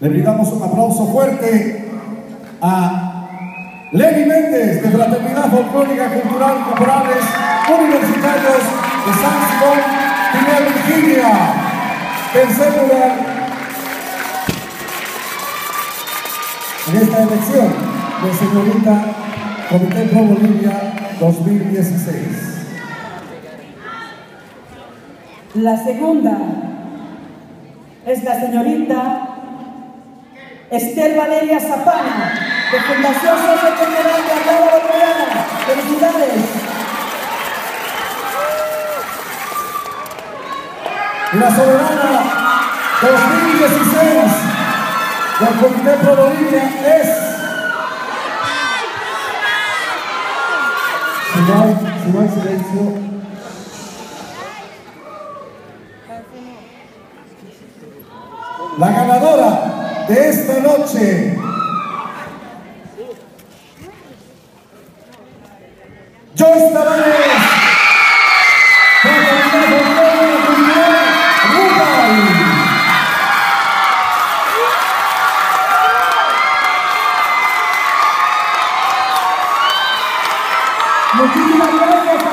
Le brindamos un aplauso fuerte a Lenny Méndez de Fraternidad Folclórica Cultural Corporales Universitarios de San Simón, Pinal, Virginia. Tercer lugar en esta elección de señorita Comité Pro Bolivia 2016. La segunda es la señorita Estel Valeria Zapana, de Fundación Sociocultural de Álvaro Troyana. Felicidades. La soberana 2016 del Comité Pro Bolivia es. Si no. La ganadora de esta noche. Joyce Tavares. Muchísimas gracias.